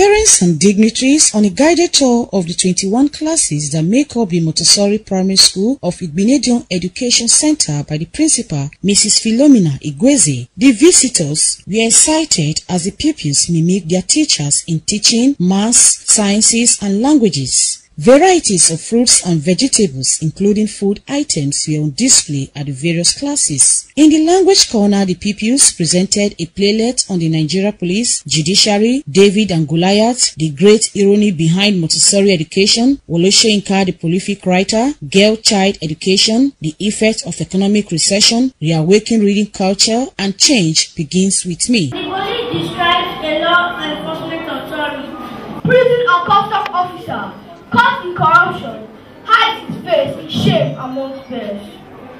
Parents and dignitaries on a guided tour of the 21 classes that make up the Montessori Primary School of Igbinedion Education Center by the principal, Mrs. Philomena Igweze. The visitors were excited as the pupils mimic their teachers in teaching maths, sciences and languages. Varieties of fruits and vegetables, including food items, were on display at the various classes. In the language corner, the pupils presented a playlet on the Nigeria Police, Judiciary, David and Goliath, the great irony behind Montessori education, Wole Soyinka, the prolific writer, girl-child education, the effect of economic recession, reawaken reading culture, and change begins with me. The describes a law enforcement authority, prison or custom officer, caught in corruption, hides his face in shame amongst peers.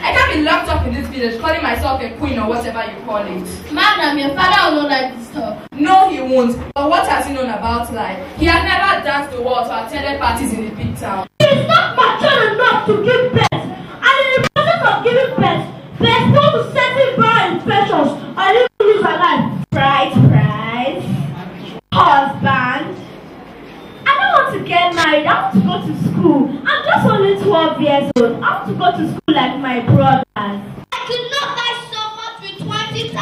I can't be locked up in this village calling myself a queen or whatever you call it. Madam, your father will not like this talk. No, he won't. But what has he known about life? He has never danced the world or attended parties in the big town. Want to get married. I want to go to school. I'm just only 12 years old. I want to go to school like my brothers. I could not buy so much with 20,000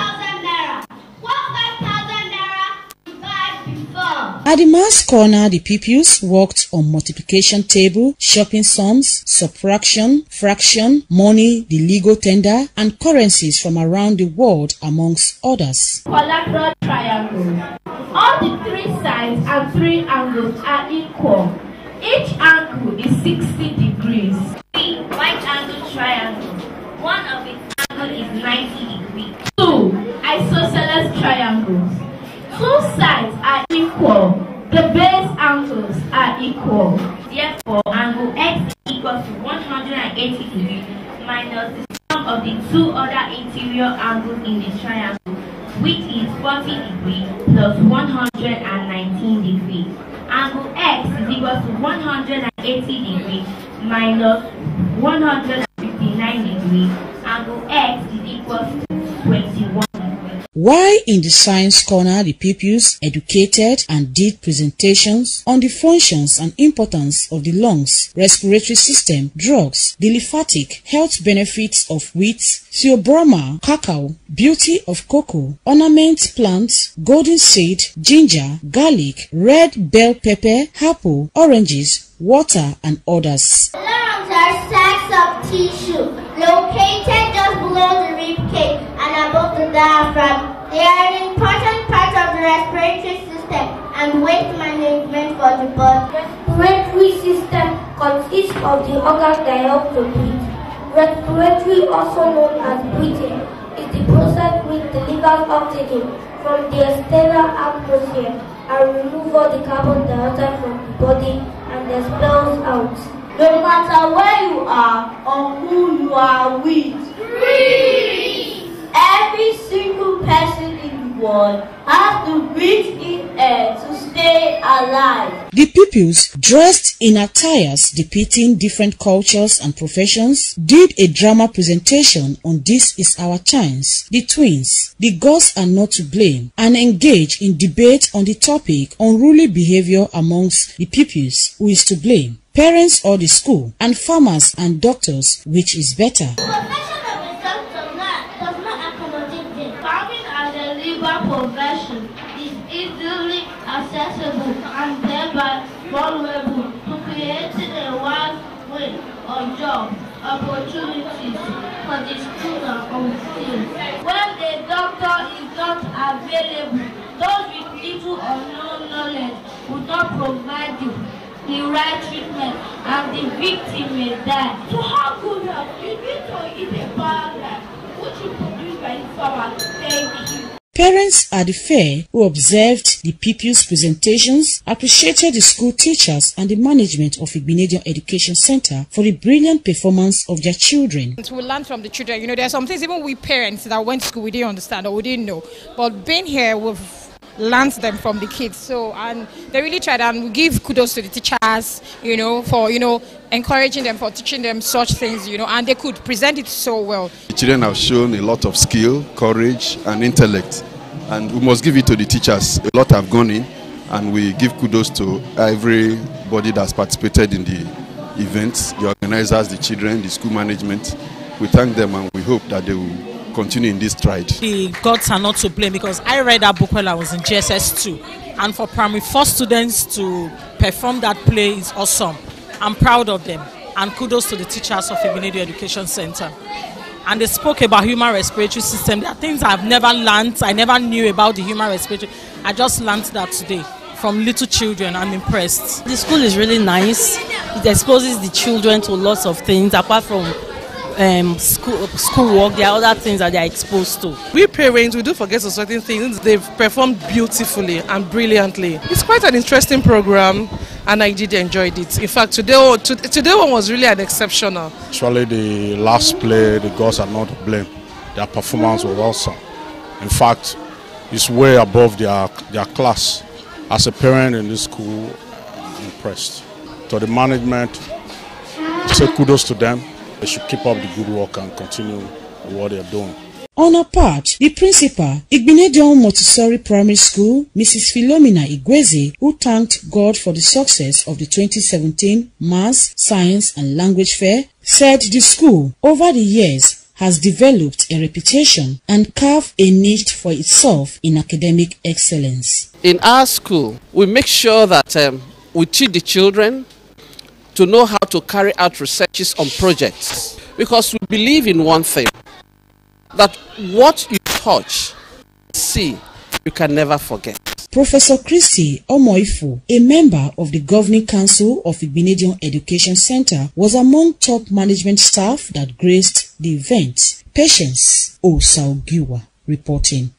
naira. What 5,000 naira to buy before? At the maths corner, the pupils worked on multiplication table, shopping sums, subtraction, fraction, money, the legal tender, and currencies from around the world, amongst others. Quadrilateral triangle. And three angles are equal. Each angle is 60 degrees. Three right angle triangle. One of its angle is 90 degrees. Two isosceles triangles. Two sides are equal. The base angles are equal. Therefore, angle x is equal to 180 degrees minus the sum of the two other interior angles in the triangle, which is 40 degrees plus 119 degrees. Angle x is equal to 180 degrees minus 159 degrees. Angle x is equal to 21 degrees. While in the science corner, the pupils educated and did presentations on the functions and importance of the lungs, respiratory system, drugs, the lymphatic, health benefits of wheat, theobroma, cacao, beauty of cocoa, ornament plants, golden seed, ginger, garlic, red bell pepper, apple, oranges, water, and others. Lungs are sacs of tissue located just below the rib cage and above the diaphragm. They are an important part of the respiratory system and waste management for the body. Respiratory system consists of the organs that help to breathe. Respiratory, also known as breathing, is the process which delivers oxygen from the external atmosphere and removes all the carbon dioxide from the body and expels out. No matter where you are or who you are with, breathe. Person in has to breathe in air to stay alive. The pupils, dressed in attires depicting different cultures and professions, did a drama presentation on This Is Our Chance, the twins, the gods are not to blame, and engaged in debate on the topic unruly behavior amongst the pupils who is to blame, parents or the school, and farmers and doctors, which is better. The profession of a doctor not, does not accommodate them. Farming as profession is easily accessible and thereby vulnerable to creating a wide way of job opportunities for the student on field. When a doctor is not available, those with little or no knowledge would not provide the, the right treatment and the victim may die. To have good health, you need to eat a balanced diet, which is produced by the farmer. Thank you. Parents at the fair who observed the pupils' presentations appreciated the school teachers and the management of Igbinedion Education Center for the brilliant performance of their children. We learn from the children. You know, there are some things even we parents that went to school we didn't understand or we didn't know. But being here, we've learned them from the kids. So and they really tried and we give kudos to the teachers, you know, for you know encouraging them for teaching them such things, you know, and they could present it so well. The children have shown a lot of skill, courage, and intellect, and we must give it to the teachers. A lot have gone in, and we give kudos to everybody that's participated in the event, the organizers, the children, the school management. We thank them and we hope that they will continue in this stride. The gods are not to blame because I read that book when I was in GSS 2 and for primary 4 students to perform that play is awesome. I'm proud of them and kudos to the teachers of Igbenedi Education Center. And they spoke about human respiratory system. There are things I've never learned. I never knew about the human respiratory. I just learned that today from little children. I'm impressed. The school is really nice. It exposes the children to lots of things apart from um, school schoolwork. There are other things that they are exposed to. We parents, we do forget some certain things. They've performed beautifully and brilliantly. It's quite an interesting program, and I did enjoy it. In fact, today today one was really an exceptional. Actually, the last play, the girls are not to blame. Their performance was awesome. In fact, it's way above their their class. As a parent in this school, I'm impressed. To the management, I say kudos to them. They should keep up the good work and continue what they're doing. On her part, the principal, Igbinedion Montessori Primary School, Mrs. Philomena Igweze, who thanked God for the success of the 2017 Maths, Science and Language Fair, said the school, over the years, has developed a reputation and carved a niche for itself in academic excellence. In our school, we make sure that um, we teach the children to know how to carry out researches on projects because we believe in one thing that what you touch, see, you can never forget. Professor Christy Omoifu, a member of the Governing Council of Igbinedion Education Center, was among top management staff that graced the event. Patience Osarogiuwa reporting.